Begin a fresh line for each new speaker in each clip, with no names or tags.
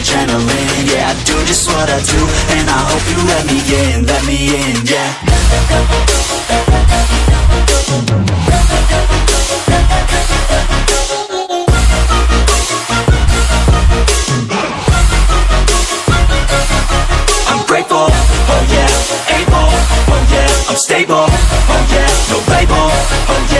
adrenaline. Yeah, I do just what I do, and I hope you let me in, let me in, yeah. Oh yeah, able, oh yeah, I'm stable, oh yeah, no label, oh yeah,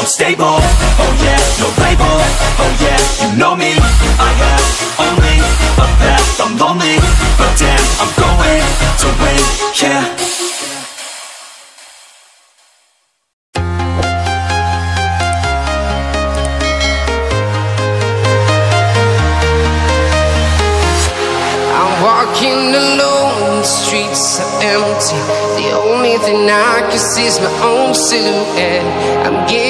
I'm stable, oh yeah, no label, oh yeah, you know me, I have only a path, I'm lonely, but damn, I'm going to win, yeah.
I'm walking alone, the streets are empty. The only thing I can see is my own silhouette. I'm getting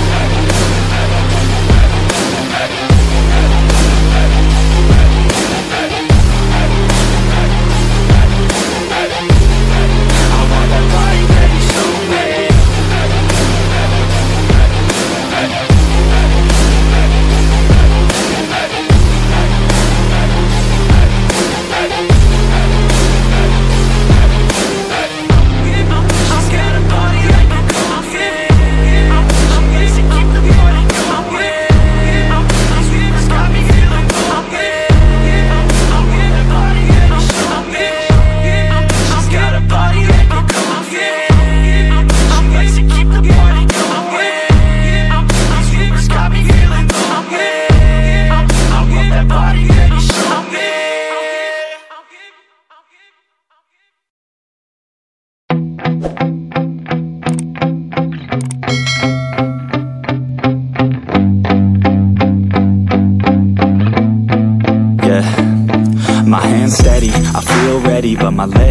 Yeah, my hands steady, I feel ready, but my legs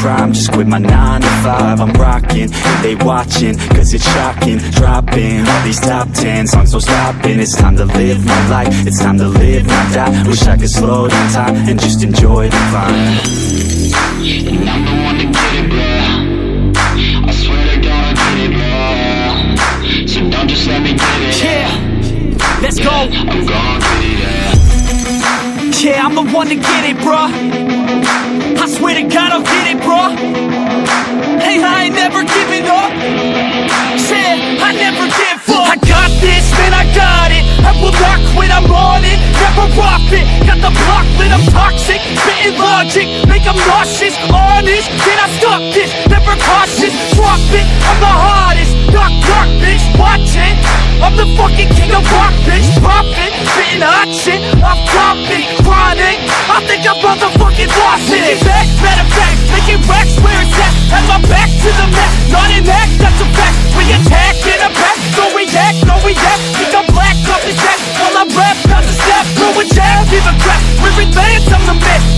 prime Just quit my 9 to 5 I'm rocking, they watching Cause it's shocking Dropping all these top 10 songs No stopping, it's time to live my life It's time to live, my die Wish I could slow down time And just enjoy the climb
And I'm the one to get it, bro. I swear to God, I get it, bro. So don't just let me get it.
Yeah, let's go.
I'm gon' get it, yeah.
I'm the one to get it, bruh. I swear to God, I'll get it, bruh. Hey, I ain't never giving up. Said I never motherfucking lost it. Making back, matter of fact, making racks where it's at. Have my back to the mat, not an act, that's a fact. We attack in a back, no react, no react. Think I'm black off the set while I rap, not the step. Throw a jab, give a crap. We're advanced, I'm the man.